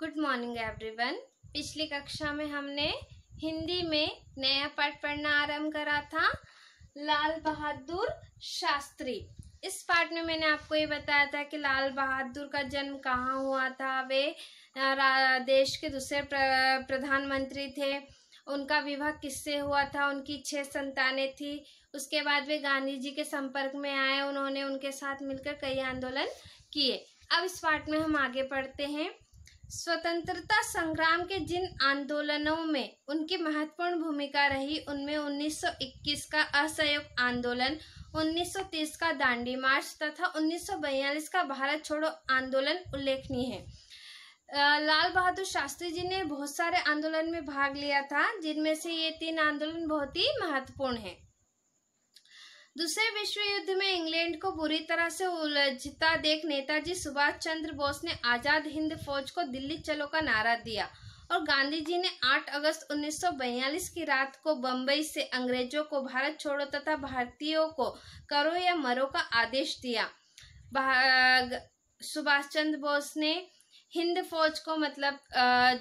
Good morning everyone पिछली कक्षा में हमने हिंदी में नया पाठ पढ़ना आरंभ करा था, लाल बहादुर शास्त्री। इस पाठ में मैंने आपको ये बताया था कि लाल बहादुर का जन्म कहाँ हुआ था। वे देश के दूसरे प्रधानमंत्री थे। उनका विवाह किससे हुआ था? उनकी छह संतानें थी। उसके बाद वे गांधी जी के संपर्क में आए। उन्होंने उनके साथ मिलकर कई आंदोलन किए। अब इस पाठ में हम आगे पढ़ते हैं। स्वतंत्रता संग्राम के जिन आंदोलनों में उनकी महत्वपूर्ण भूमिका रही, उनमें 1921 का असहयोग आंदोलन 1930 का दांडी मार्च तथा 1942 का भारत छोड़ो आंदोलन उल्लेखनीय है। लाल बहादुर शास्त्री जी ने बहुत सारे आंदोलन में भाग लिया था, जिनमें से ये तीन आंदोलन बहुत ही महत्वपूर्ण हैं। दूसरे विश्व युद्ध में इंग्लैंड को बुरी तरह से उलझता देख नेताजी सुभाष चंद्र बोस ने आज़ाद हिंद फौज को दिल्ली चलो का नारा दिया और गांधी जी ने 8 अगस्त 1942 की रात को बंबई से अंग्रेज़ों को भारत छोड़ो तथा भारतीयों को करो या मरो का आदेश दिया। सुभाष चंद्र बोस ने हिंद फौज को मतलब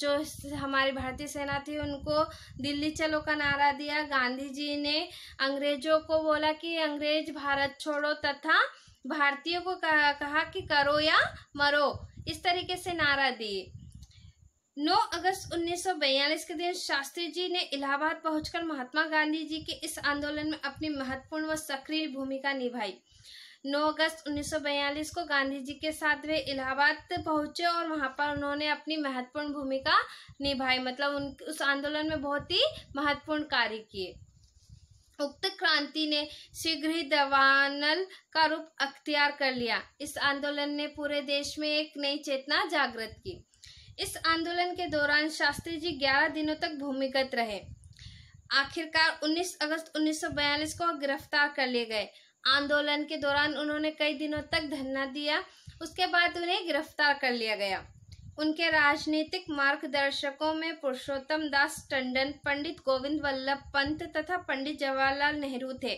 जो हमारी भारतीय सेना थी उनको दिल्ली चलो का नारा दिया। गांधी जी ने अंग्रेज़ों को बोला कि अंग्रेज़ भारत छोड़ो तथा भारतीयों को कहा, कि करो या मरो। इस तरीके से नारा दिए। 9 अगस्त 1942 के दिन शास्त्री जी ने इलाहाबाद पहुंचकर महात्मा गांधी जी के इस आंदोलन में अपनी महत्वपूर्ण व सक्रिय भूमिका निभाई। 9 अगस्त 1942 को गांधी जी के साथ वे इलाहाबाद पहुँचे और वहाँ पर उन्होंने अपनी महत्वपूर्ण भूमिका निभाई। मतलब उन, उस आंदोलन में बहुत ही महत्वपूर्ण कार्य किए। उक्त क्रांति ने शीघ्र ही दवानल का रूप अख्तियार कर लिया। इस आंदोलन ने पूरे देश में एक नई चेतना जागृत की। इस आंदोलन के दौरान शास्त्री जी 11 दिनों तक भूमिगत रहे। आखिरकार 19 अगस्त 1942 को गिरफ़्तार कर लिए गए। आंदोलन के दौरान उन्होंने कई दिनों तक धरना दिया। उसके बाद उन्हें गिरफ़्तार कर लिया गया। उनके राजनीतिक मार्गदर्शकों में पुरुषोत्तम दास टंडन पंडित गोविंद वल्लभ पंत तथा पंडित जवाहरलाल नेहरू थे।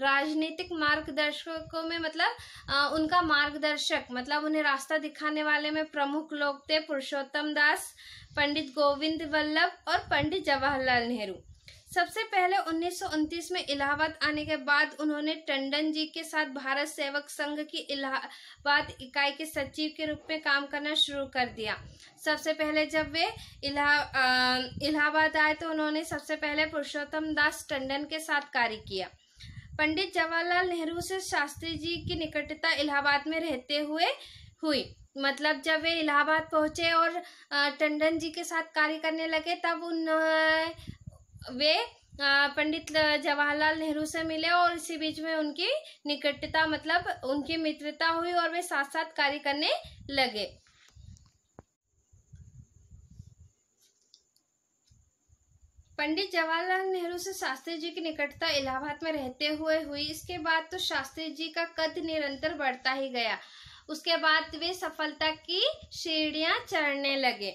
राजनीतिक मार्गदर्शकों में मतलब आ, उनका मार्गदर्शक मतलब उन्हें रास्ता दिखाने वाले में प्रमुख लोग थे पुरुषोत्तम दास पंडित गोविंद वल्लभ और पंडित जवाहरलाल नेहरू। सबसे पहले उन्नीस सौ उनतीस में इलाहाबाद आने के बाद उन्होंने टंडन जी के साथ भारत सेवक संघ की इलाहाबाद इकाई के सचिव के रूप में काम करना शुरू कर दिया। सबसे पहले जब वे इलाहाबाद आए तो उन्होंने सबसे पहले पुरुषोत्तम दास टंडन के साथ कार्य किया। पंडित जवाहरलाल नेहरू से शास्त्री जी की निकटता इलाहाबाद में रहते हुए हुई। मतलब जब वे इलाहाबाद पहुँचे और टंडन जी के साथ कार्य करने लगे, तब उन वे पंडित जवाहरलाल नेहरू से मिले और इसी बीच में उनकी निकटता मतलब उनकी मित्रता हुई और वे साथ साथ कार्य करने लगे। पंडित जवाहरलाल नेहरू से शास्त्री जी की निकटता इलाहाबाद में रहते हुए हुई। इसके बाद तो शास्त्री जी का कद निरंतर बढ़ता ही गया। उसके बाद वे सफलता की सीढ़ियाँ चढ़ने लगे।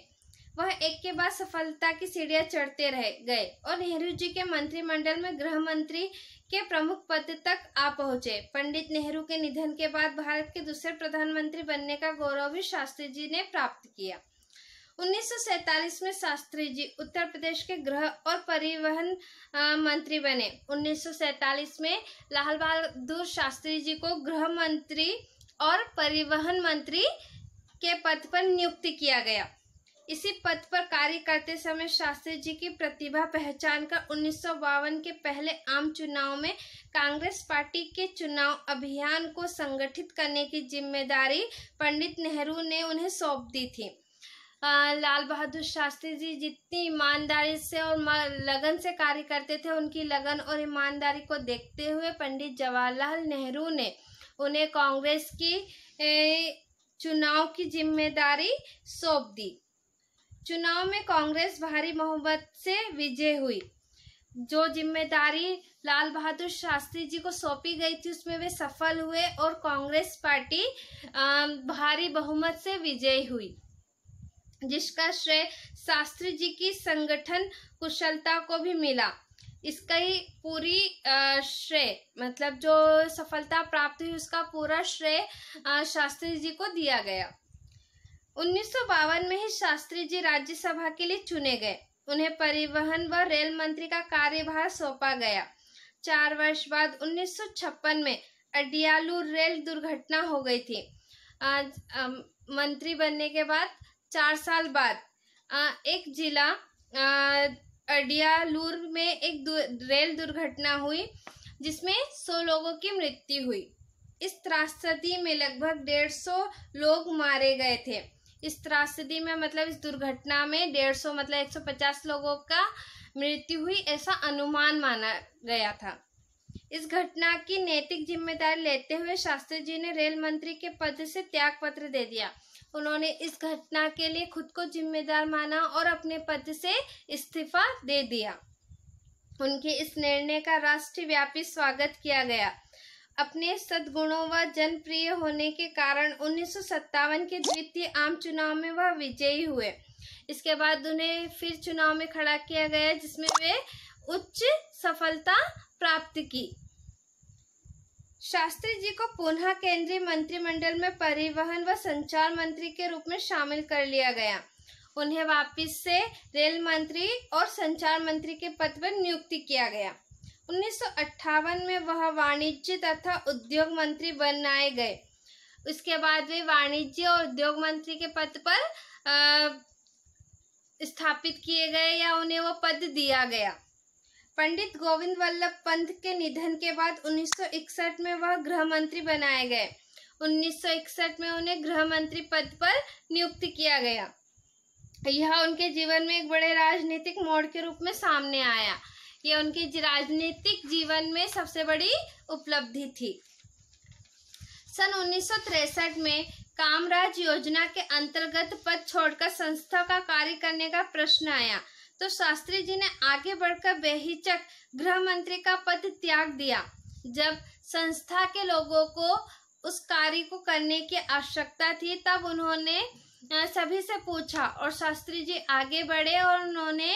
वह एक के बाद सफलता की सीढ़ियाँ चढ़ते रह गए और नेहरू जी के मंत्रिमंडल में गृह मंत्री के प्रमुख पद तक आ पहुँचे। पंडित नेहरू के निधन के बाद भारत के दूसरे प्रधानमंत्री बनने का गौरव भी शास्त्री जी ने प्राप्त किया। 1947 में शास्त्री जी उत्तर प्रदेश के गृह और परिवहन मंत्री बने। 1947 में लाल बहादुर शास्त्री जी को गृह मंत्री और परिवहन मंत्री के पद पर नियुक्त किया गया। इसी पद पर कार्य करते समय शास्त्री जी की प्रतिभा पहचान कर उन्नीस सौ बावन के पहले आम चुनाव में कांग्रेस पार्टी के चुनाव अभियान को संगठित करने की ज़िम्मेदारी पंडित नेहरू ने उन्हें सौंप दी थी। लाल बहादुर शास्त्री जी जितनी ईमानदारी से और लगन से कार्य करते थे उनकी लगन और ईमानदारी को देखते हुए पंडित जवाहरलाल नेहरू ने उन्हें कांग्रेस की ए, चुनाव की ज़िम्मेदारी सौंप दी। चुनाव में कांग्रेस भारी मोहब्बत से विजय हुई। जो ज़िम्मेदारी लाल बहादुर शास्त्री जी को सौंपी गई थी, उसमें वे सफल हुए और कांग्रेस पार्टी भारी बहुमत से विजयी हुई। जिसका श्रेय शास्त्री जी की संगठन कुशलता को भी मिला। इसका ही पूरी श्रेय मतलब जो सफलता प्राप्त हुई, उसका पूरा श्रेय शास्त्री जी को दिया गया। उन्नीस सौ बावन में ही शास्त्री जी राज्यसभा के लिए चुने गए। उन्हें परिवहन व रेल मंत्री का कार्यभार सौंपा गया। चार वर्ष बाद उन्नीस सौ छप्पन में अडियालू रेल दुर्घटना हो गई थी। आज मंत्री बनने के बाद चार साल बाद आ, एक जिला अडियालूर में एक दु, रेल दुर्घटना हुई जिसमें सौ लोगों की मृत्यु हुई। इस त्रासदी में लगभग डेढ़ सौ लोग मारे गए थे। इस त्रासदी में मतलब इस दुर्घटना में डेढ़ सौ मतलब एक सौ पचास लोगों का मृत्यु हुई, ऐसा अनुमान माना गया था। इस घटना की नैतिक ज़िम्मेदारी लेते हुए शास्त्री जी ने रेल मंत्री के पद से त्याग पत्र दे दिया। उन्होंने इस घटना के लिए खुद को जिम्मेदार माना और अपने पद से इस्तीफा दे दिया। उनके इस निर्णय का राष्ट्रव्यापी स्वागत किया गया। अपने सद्गुणों व जनप्रिय होने के कारण उन्नीस सौ सत्तावन के द्वितीय आम चुनाव में वह विजयी हुए। इसके बाद उन्हें फिर चुनाव में खड़ा किया गया, जिसमें वे उच्च सफलता प्राप्त की। शास्त्री जी को पुनः केंद्रीय मंत्रिमंडल में परिवहन व संचार मंत्री के रूप में शामिल कर लिया गया। उन्हें वापस से रेल मंत्री और संचार मंत्री के पद पर नियुक्ति किया गया। उन्नीस सौ अट्ठावन में वह वाणिज्य तथा उद्योग मंत्री बनाए गए। उसके बाद वे वाणिज्य और उद्योग मंत्री के पद पर स्थापित किए गए या उन्हें वो पद दिया गया। पंडित गोविंद वल्लभ पंत के निधन के बाद 1961 में वह गृह मंत्री बनाए गए। 1961 में उन्हें गृह मंत्री पद पर नियुक्त किया गया। यह उनके जीवन में एक बड़े राजनीतिक मोड़ के रूप में सामने आया। यह उनके राजनीतिक जीवन में सबसे बड़ी उपलब्धि थी। सन उन्नीस में कामराज योजना के अंतर्गत पद छोड़कर संस्था का कार्य करने का प्रश्न आया। तो शास्त्री जी ने आगे बढ़कर बेहिचक गृह मंत्री का पद त्याग दिया, जब संस्था के लोगों को उस कार्य को करने की आवश्यकता थी, तब उन्होंने सभी से पूछा और शास्त्री जी आगे बढ़े और उन्होंने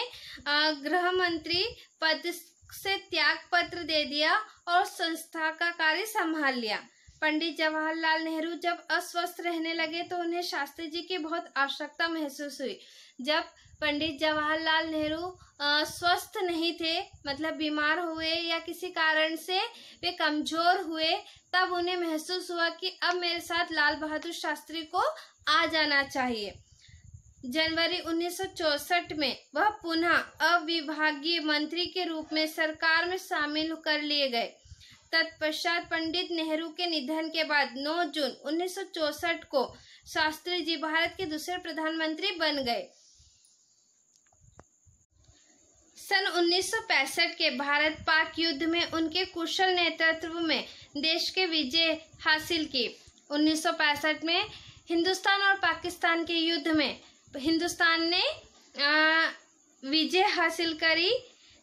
गृह मंत्री पद से त्याग पत्र दे दिया और संस्था का कार्य संभाल लिया। पंडित जवाहरलाल नेहरू जब अस्वस्थ रहने लगे तो उन्हें शास्त्री जी की बहुत आवश्यकता महसूस हुई। जब पंडित जवाहरलाल नेहरू स्वस्थ नहीं थे मतलब बीमार हुए या किसी कारण से वे कमज़ोर हुए, तब उन्हें महसूस हुआ कि अब मेरे साथ लाल बहादुर शास्त्री को आ जाना चाहिए। जनवरी 1964 में वह पुनः अविभागीय मंत्री के रूप में सरकार में शामिल कर लिए गए। तत्पश्चात पंडित नेहरू के निधन के बाद 9 जून 1964 को शास्त्री जी भारत के दूसरे प्रधानमंत्री बन गए। सन 1965 के भारत पाक युद्ध में उनके कुशल नेतृत्व में देश के विजय हासिल की 1965 में हिंदुस्तान और पाकिस्तान के युद्ध में। हिंदुस्तान ने विजय हासिल करी।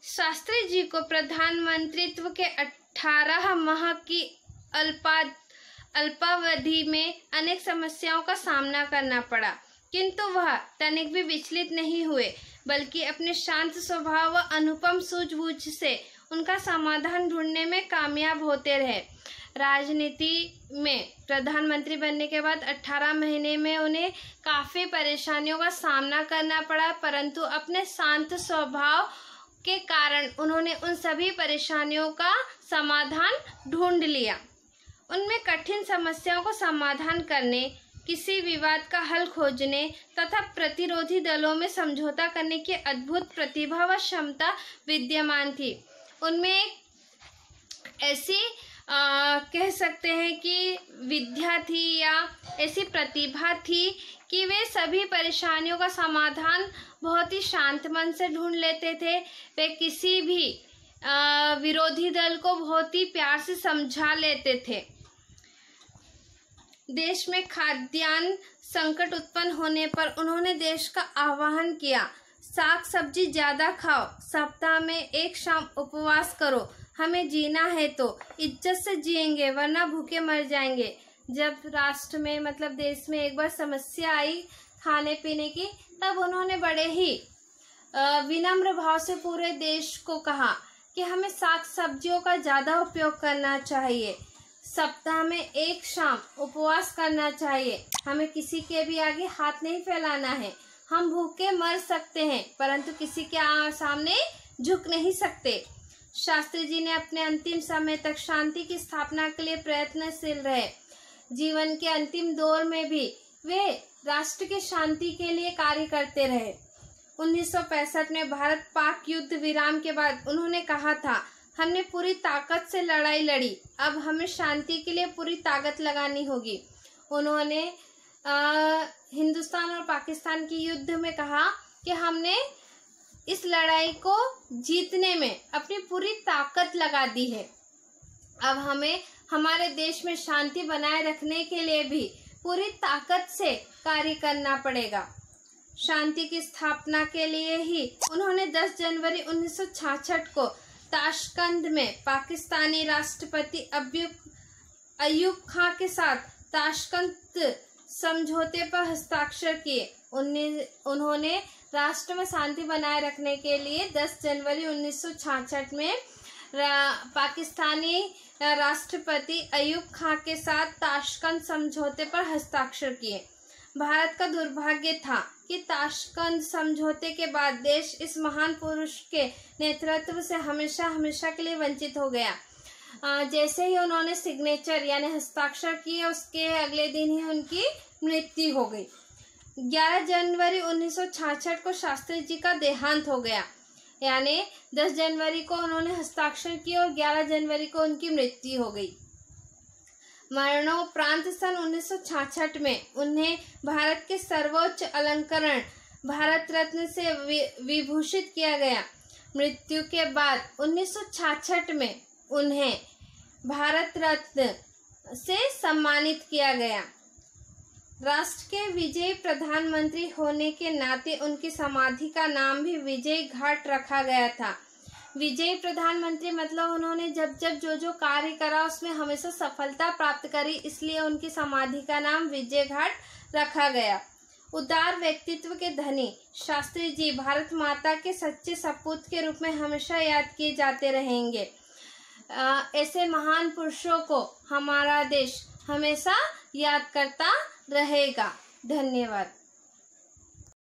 शास्त्री जी को प्रधानमंत्रित्व के 18 माह की अल्पा अल्पावधि में अनेक समस्याओं का सामना करना पड़ा। किंतु वह तनिक भी विचलित नहीं हुए, बल्कि अपने शांत स्वभाव व अनुपम सूझबूझ से उनका समाधान ढूँढने में कामयाब होते रहे। राजनीति में प्रधानमंत्री बनने के बाद 18 महीने में उन्हें काफ़ी परेशानियों का सामना करना पड़ा, परंतु अपने शांत स्वभाव के कारण उन्होंने उन सभी परेशानियों का समाधान ढूंढ लिया। उनमें कठिन समस्याओं को समाधान करने, किसी विवाद का हल खोजने तथा प्रतिरोधी दलों में समझौता करने की अद्भुत प्रतिभा व क्षमता विद्यमान थी। उनमें ऐसी आ, कह सकते हैं कि विद्या थी या ऐसी प्रतिभा थी कि वे सभी परेशानियों का समाधान बहुत ही शांत मन से ढूंढ लेते थे। वे किसी भी आ, विरोधी दल को बहुत ही प्यार से समझा लेते थे। देश में खाद्यान्न संकट उत्पन्न होने पर उन्होंने देश का आह्वान किया। साग सब्ज़ी ज़्यादा खाओ सप्ताह में एक शाम उपवास करो हमें जीना है तो इज़्ज़त से जिएँगे, वरना भूखे मर जाएँगे। जब राष्ट्र में मतलब देश में एक बार समस्या आई खाने पीने की, तब उन्होंने बड़े ही विनम्र भाव से पूरे देश को कहा कि हमें साग सब्जियों का ज़्यादा उपयोग करना चाहिए। सप्ताह में एक शाम उपवास करना चाहिए। हमें किसी के भी आगे हाथ नहीं फैलाना है। हम भूखे मर सकते हैं, परंतु किसी के सामने झुक नहीं सकते। शास्त्री जी ने अपने अंतिम समय तक शांति की स्थापना के लिए प्रयत्नशील रहे। जीवन के अंतिम दौर में भी वे राष्ट्र की शांति के लिए कार्य करते रहे। 1965 में भारत पाक युद्ध विराम के बाद उन्होंने कहा था हमने पूरी ताकत से लड़ाई लड़ी अब हमें शांति के लिए पूरी ताकत लगानी होगी। उन्होंने आ, हिंदुस्तान और पाकिस्तान की युद्ध में कहा कि हमने इस लड़ाई को जीतने में अपनी पूरी ताकत लगा दी है। अब हमें हमारे देश में शांति बनाए रखने के लिए भी पूरी ताकत से कार्य करना पड़ेगा। शांति की स्थापना के लिए ही उन्होंने 10 जनवरी 1966 को ताशकंद में पाकिस्तानी राष्ट्रपति अब्युब अयूब खां के साथ ताशकंद समझौते पर हस्ताक्षर किए। उन्होंने राष्ट्र में शांति बनाए रखने के लिए 10 जनवरी 1966 में रा, पाकिस्तानी राष्ट्रपति अयूब खां के साथ ताशकंद समझौते पर हस्ताक्षर किए। भारत का दुर्भाग्य था कि ताशकंद समझौते के बाद देश इस महान पुरुष के नेतृत्व से हमेशा हमेशा के लिए वंचित हो गया। जैसे ही उन्होंने सिग्नेचर यानी हस्ताक्षर किए, उसके अगले दिन ही उनकी मृत्यु हो गई। 11 जनवरी 1966 को शास्त्री जी का देहांत हो गया। यानी 10 जनवरी को उन्होंने हस्ताक्षर किए और 11 जनवरी को उनकी मृत्यु हो गई। मरणोपरांत सन 1966 में उन्हें भारत के सर्वोच्च अलंकरण, भारत रत्न से विभूषित किया गया। मृत्यु के बाद 1966 में उन्हें भारत रत्न से सम्मानित किया गया। राष्ट्र के विजय प्रधानमंत्री होने के नाते उनकी समाधि का नाम भी विजय घाट रखा गया था। विजय प्रधानमंत्री मतलब उन्होंने जब जब जो जो कार्य करा, उसमें हमेशा सफलता प्राप्त करी, इसलिए उनकी समाधि का नाम विजय घाट रखा गया। उदार व्यक्तित्व के धनी शास्त्री जी, भारत माता के सच्चे सपूत के रूप में हमेशा याद किए जाते रहेंगे। ऐसे महान पुरुषों को हमारा देश हमेशा याद करता रहेगा। धन्यवाद।